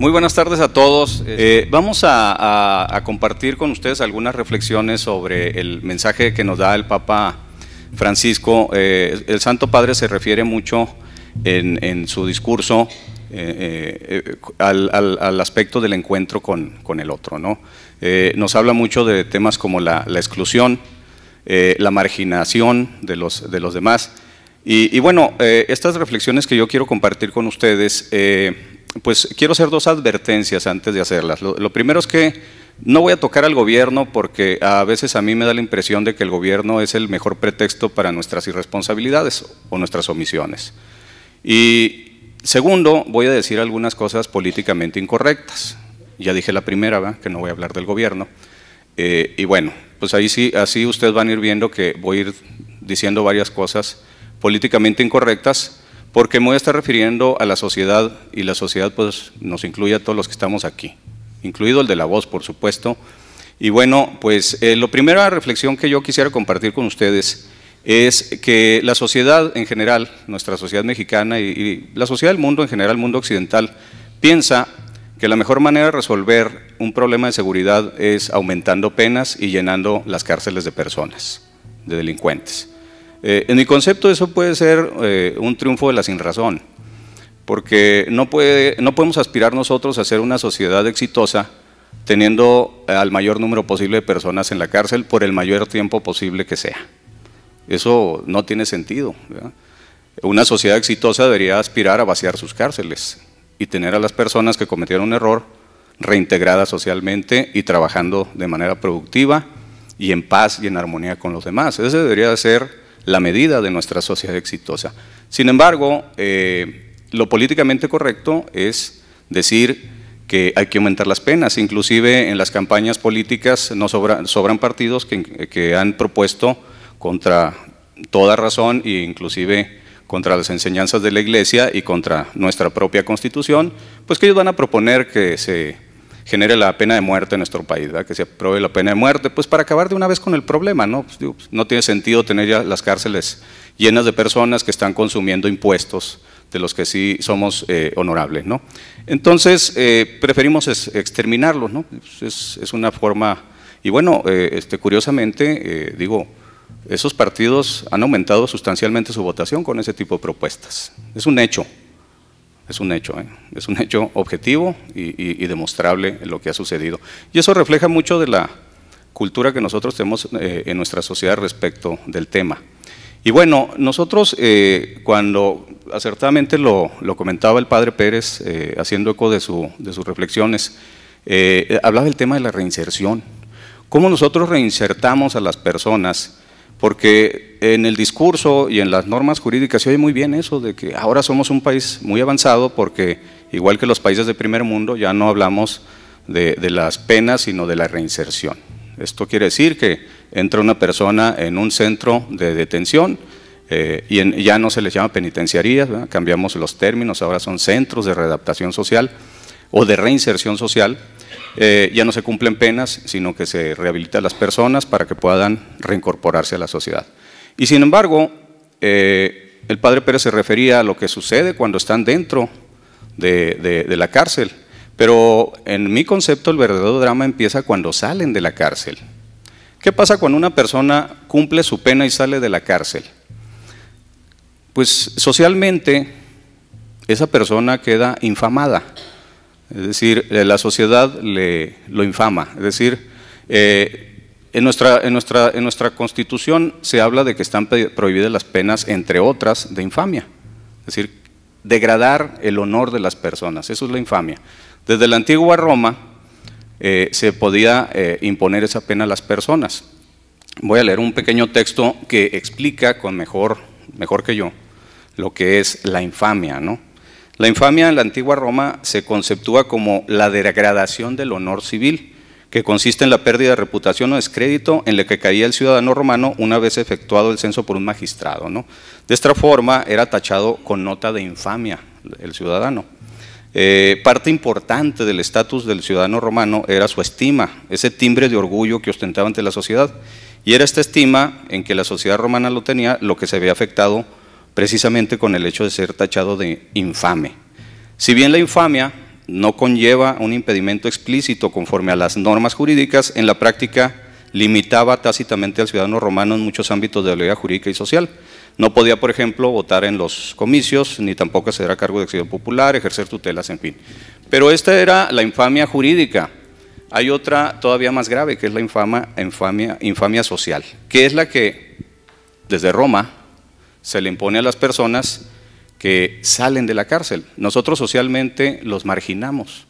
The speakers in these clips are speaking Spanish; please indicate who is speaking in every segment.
Speaker 1: Muy buenas tardes a todos. Eh, vamos a, compartir con ustedes algunas reflexiones sobre el mensaje que nos da el Papa Francisco. Eh, el Santo Padre se refiere mucho en, su discurso eh, al, aspecto del encuentro con, el otro. ¿no? nos habla mucho de temas como la, exclusión, la marginación de los, de los demás. Y, y bueno, estas reflexiones que yo quiero compartir con ustedes pues quiero hacer dos advertencias antes de hacerlas. Lo, primero es que no voy a tocar al gobierno porque a veces a mí me da la impresión de que el gobierno es el mejor pretexto para nuestras irresponsabilidades o nuestras omisiones. Y segundo, voy a decir algunas cosas políticamente incorrectas. Ya dije la primera, que no voy a hablar del gobierno. Eh, y bueno, pues ahí sí, así ustedes van a ir viendo que voy a ir diciendo varias cosas políticamente incorrectas porque me voy a estar refiriendo a la sociedad y la sociedad pues nos incluye a todos los que estamos aquí, incluido el de la voz, por supuesto. Y bueno, pues eh, la primera reflexión que yo quisiera compartir con ustedes es que la sociedad en general, nuestra sociedad mexicana y, la sociedad del mundo en general, el mundo occidental, piensa que la mejor manera de resolver un problema de seguridad es aumentando penas y llenando las cárceles de personas, de delincuentes. Eh, en mi concepto eso puede ser eh, un triunfo de la sinrazón, porque no, puede, no podemos aspirar nosotros a ser una sociedad exitosa teniendo al mayor número posible de personas en la cárcel por el mayor tiempo posible que sea. Eso no tiene sentido. Una sociedad exitosa debería aspirar a vaciar sus cárceles y tener a las personas que cometieron un error reintegradas socialmente y trabajando de manera productiva y en paz y en armonía con los demás. Ese debería ser la medida de nuestra sociedad exitosa. Sin embargo, eh, lo políticamente correcto es decir que hay que aumentar las penas, inclusive en las campañas políticas no sobran partidos que, han propuesto contra toda razón e inclusive contra las enseñanzas de la Iglesia y contra nuestra propia Constitución, pues que ellos van a proponer que se genere la pena de muerte en nuestro país, que se apruebe la pena de muerte, pues para acabar de una vez con el problema, ¿no? Pues, pues, no tiene sentido tener ya las cárceles llenas de personas que están consumiendo impuestos de los que sí somos eh, honorables, ¿no? Entonces, eh, preferimos exterminarlos, ¿no? Pues, es, una forma, y bueno, eh, este, curiosamente, digo, esos partidos han aumentado sustancialmente su votación con ese tipo de propuestas. Es un hecho, es un hecho, ¿eh? es un hecho objetivo y, demostrable lo que ha sucedido. Y eso refleja mucho de la cultura que nosotros tenemos eh, en nuestra sociedad respecto del tema. Y bueno, nosotros eh, cuando acertadamente lo, comentaba el padre Pérez, haciendo eco de, su, de sus reflexiones, hablaba del tema de la reinserción. ¿Cómo nosotros reinsertamos a las personas porque en el discurso y en las normas jurídicas se oye muy bien eso de que ahora somos un país muy avanzado porque igual que los países de primer mundo ya no hablamos de, las penas sino de la reinserción. Esto quiere decir que entra una persona en un centro de detención eh, y ya no se les llama penitenciarías, cambiamos los términos, ahora son centros de readaptación social o de reinserción social eh, ya no se cumplen penas, sino que se rehabilita a las personas para que puedan reincorporarse a la sociedad. Y sin embargo, eh, el padre Pérez se refería a lo que sucede cuando están dentro de, la cárcel, pero en mi concepto el verdadero drama empieza cuando salen de la cárcel. ¿Qué pasa cuando una persona cumple su pena y sale de la cárcel? Pues socialmente esa persona queda infamada es decir, eh, la sociedad le, lo infama. Es decir, eh, en, nuestra, en, nuestra, en nuestra constitución se habla de que están prohibidas las penas, entre otras, de infamia. Es decir, degradar el honor de las personas. Eso es la infamia. Desde la antigua Roma eh, se podía imponer esa pena a las personas. Voy a leer un pequeño texto que explica con mejor, mejor que yo lo que es la infamia, ¿no? La infamia en la antigua Roma se conceptúa como la degradación del honor civil, que consiste en la pérdida de reputación o descrédito en la que caía el ciudadano romano una vez efectuado el censo por un magistrado. ¿no? De esta forma era tachado con nota de infamia el ciudadano. Eh, parte importante del estatus del ciudadano romano era su estima, ese timbre de orgullo que ostentaba ante la sociedad. Y era esta estima en que la sociedad romana lo tenía lo que se había afectado precisamente con el hecho de ser tachado de infame. Si bien la infamia no conlleva un impedimento explícito conforme a las normas jurídicas, en la práctica limitaba tácitamente al ciudadano romano en muchos ámbitos de la vida jurídica y social. No podía, por ejemplo, votar en los comicios, ni tampoco acceder a cargo de acción popular, ejercer tutelas, en fin. Pero esta era la infamia jurídica. Hay otra todavía más grave, que es la infamia, infamia social, que es la que desde Roma se le impone a las personas que salen de la cárcel. Nosotros socialmente los marginamos.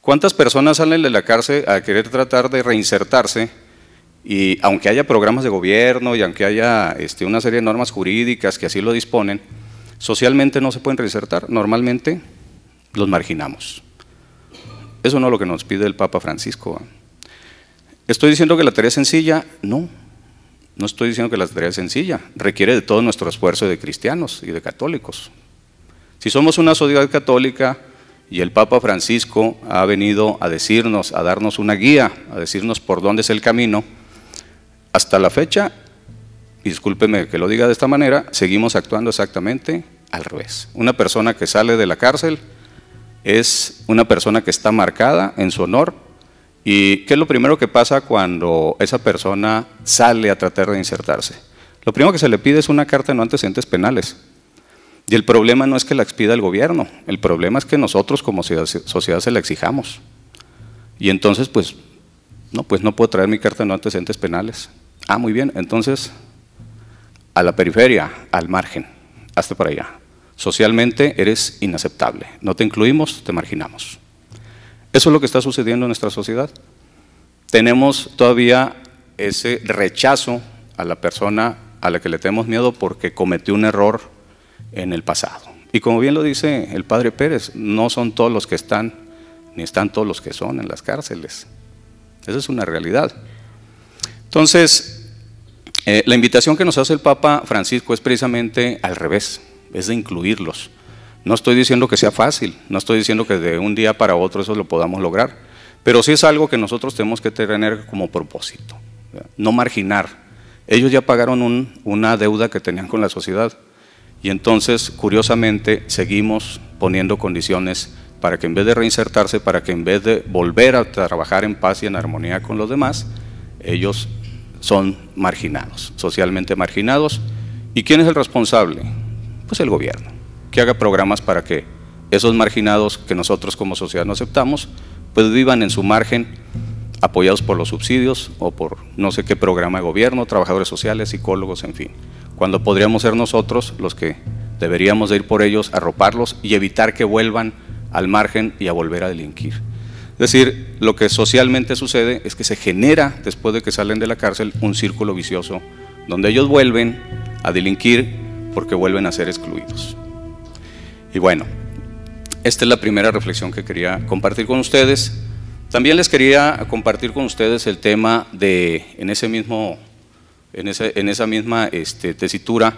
Speaker 1: ¿Cuántas personas salen de la cárcel a querer tratar de reinsertarse? Y aunque haya programas de gobierno y aunque haya este, una serie de normas jurídicas que así lo disponen, socialmente no se pueden reinsertar. Normalmente los marginamos. Eso no es lo que nos pide el Papa Francisco. ¿Estoy diciendo que la tarea es sencilla? No, no estoy diciendo que la tarea es sencilla, requiere de todo nuestro esfuerzo de cristianos y de católicos. Si somos una sociedad católica y el Papa Francisco ha venido a decirnos, a darnos una guía, a decirnos por dónde es el camino, hasta la fecha, y discúlpeme que lo diga de esta manera, seguimos actuando exactamente al revés. Una persona que sale de la cárcel es una persona que está marcada en su honor ¿Y qué es lo primero que pasa cuando esa persona sale a tratar de insertarse? Lo primero que se le pide es una carta de no antecedentes penales. Y el problema no es que la expida el gobierno, el problema es que nosotros como sociedad se la exijamos. Y entonces, pues, no, pues no puedo traer mi carta de no antecedentes penales. Ah, muy bien, entonces, a la periferia, al margen, hasta para allá. Socialmente eres inaceptable, no te incluimos, te marginamos. Eso es lo que está sucediendo en nuestra sociedad. Tenemos todavía ese rechazo a la persona a la que le tenemos miedo porque cometió un error en el pasado. Y como bien lo dice el padre Pérez, no son todos los que están, ni están todos los que son en las cárceles. Esa es una realidad. Entonces, eh, la invitación que nos hace el Papa Francisco es precisamente al revés, es de incluirlos. No estoy diciendo que sea fácil, no estoy diciendo que de un día para otro eso lo podamos lograr, pero sí es algo que nosotros tenemos que tener como propósito, no marginar. Ellos ya pagaron una deuda que tenían con la sociedad y entonces, curiosamente, seguimos poniendo condiciones para que en vez de reinsertarse, para que en vez de volver a trabajar en paz y en armonía con los demás, ellos son marginados, socialmente marginados. ¿Y quién es el responsable? Pues el gobierno que haga programas para que esos marginados que nosotros como sociedad no aceptamos, pues vivan en su margen apoyados por los subsidios o por no sé qué programa de gobierno, trabajadores sociales, psicólogos, en fin. Cuando podríamos ser nosotros los que deberíamos de ir por ellos, arroparlos y evitar que vuelvan al margen y a volver a delinquir. Es decir, lo que socialmente sucede es que se genera, después de que salen de la cárcel, un círculo vicioso donde ellos vuelven a delinquir porque vuelven a ser excluidos. Y bueno, esta es la primera reflexión que quería compartir con ustedes. También les quería compartir con ustedes el tema de, en, ese mismo, en, en esa misma este, tesitura,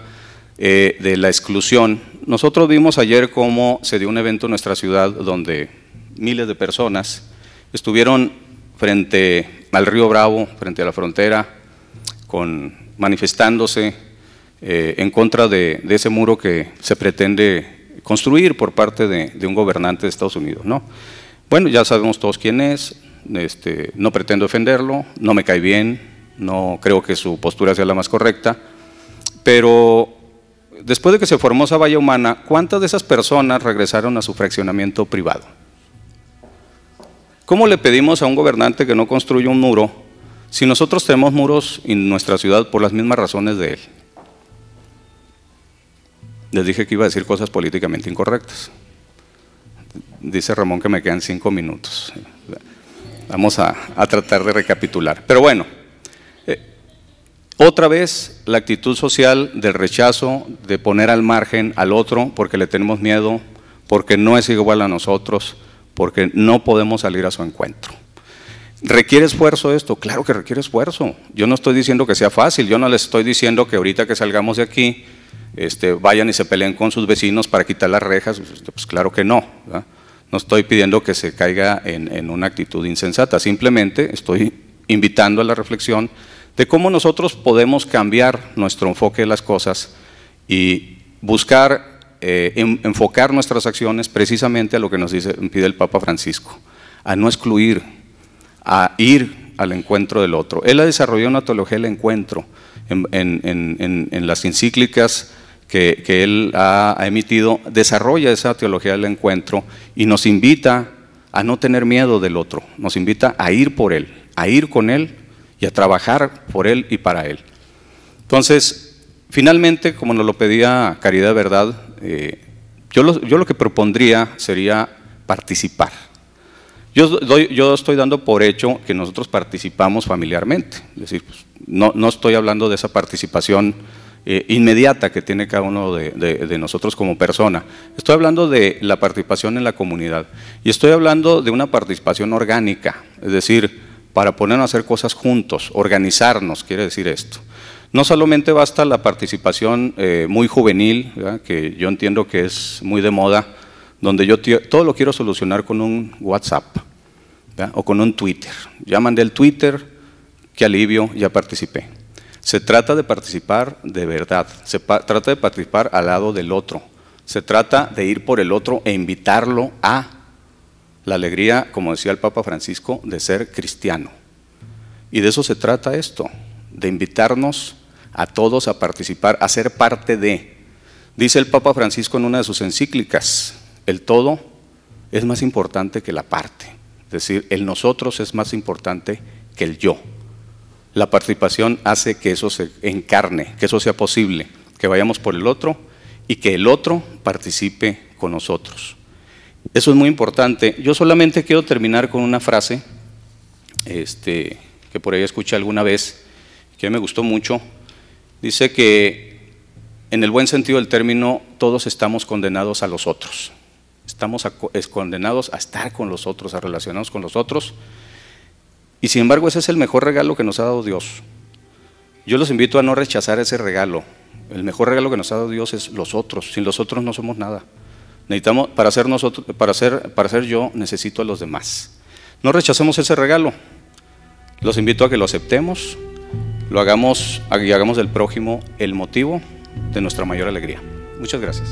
Speaker 1: eh, de la exclusión. Nosotros vimos ayer cómo se dio un evento en nuestra ciudad donde miles de personas estuvieron frente al río Bravo, frente a la frontera, con, manifestándose eh, en contra de, ese muro que se pretende construir por parte de, un gobernante de Estados Unidos. ¿no? Bueno, ya sabemos todos quién es, este, no pretendo defenderlo, no me cae bien, no creo que su postura sea la más correcta, pero después de que se formó esa valla humana, ¿cuántas de esas personas regresaron a su fraccionamiento privado? ¿Cómo le pedimos a un gobernante que no construya un muro si nosotros tenemos muros en nuestra ciudad por las mismas razones de él? Les dije que iba a decir cosas políticamente incorrectas. Dice Ramón que me quedan cinco minutos. Vamos a, tratar de recapitular. Pero bueno, eh, otra vez la actitud social del rechazo, de poner al margen al otro porque le tenemos miedo, porque no es igual a nosotros, porque no podemos salir a su encuentro. ¿Requiere esfuerzo esto? Claro que requiere esfuerzo. Yo no estoy diciendo que sea fácil, yo no les estoy diciendo que ahorita que salgamos de aquí este, vayan y se peleen con sus vecinos para quitar las rejas, pues, pues claro que no. No estoy pidiendo que se caiga en, una actitud insensata, simplemente estoy invitando a la reflexión de cómo nosotros podemos cambiar nuestro enfoque de las cosas y buscar eh, enfocar nuestras acciones precisamente a lo que nos dice, pide el Papa Francisco, a no excluir, a ir al encuentro del otro. Él ha desarrollado una teología del encuentro en, las encíclicas que, él ha, emitido, desarrolla esa teología del encuentro y nos invita a no tener miedo del otro, nos invita a ir por él, a ir con él y a trabajar por él y para él. Entonces, finalmente, como nos lo pedía Caridad Verdad, eh, yo, lo, que propondría sería participar. Yo, yo, estoy dando por hecho que nosotros participamos familiarmente, es decir, pues, no, no, estoy hablando de esa participación eh, inmediata que tiene cada uno de, nosotros como persona. Estoy hablando de la participación en la comunidad y estoy hablando de una participación orgánica, es decir, para ponernos a hacer cosas juntos, organizarnos, quiere decir esto. No solamente basta la participación eh, muy juvenil, que yo entiendo que es muy de moda, donde yo todo lo quiero solucionar con un WhatsApp o con un Twitter. Ya mandé el Twitter, qué alivio, ya participé. Se trata de participar de verdad, se trata de participar al lado del otro, se trata de ir por el otro e invitarlo a la alegría, como decía el Papa Francisco, de ser cristiano. Y de eso se trata esto, de invitarnos a todos a participar, a ser parte de. Dice el Papa Francisco en una de sus encíclicas, el todo es más importante que la parte. Es decir, el nosotros es más importante que el yo. La participación hace que eso se encarne, que eso sea posible, que vayamos por el otro y que el otro participe con nosotros. Eso es muy importante. Yo solamente quiero terminar con una frase este, que por ahí escuché alguna vez, que me gustó mucho. Dice que en el buen sentido del término, todos estamos condenados a los otros. Estamos condenados a estar con los otros, a relacionarnos con los otros. Y sin embargo, ese es el mejor regalo que nos ha dado Dios. Yo los invito a no rechazar ese regalo. El mejor regalo que nos ha dado Dios es los otros. Sin los otros no somos nada. Necesitamos, para ser nosotros, para ser, para ser yo, necesito a los demás. No rechacemos ese regalo. Los invito a que lo aceptemos, lo hagamos y hagamos del prójimo el motivo de nuestra mayor alegría. Muchas gracias.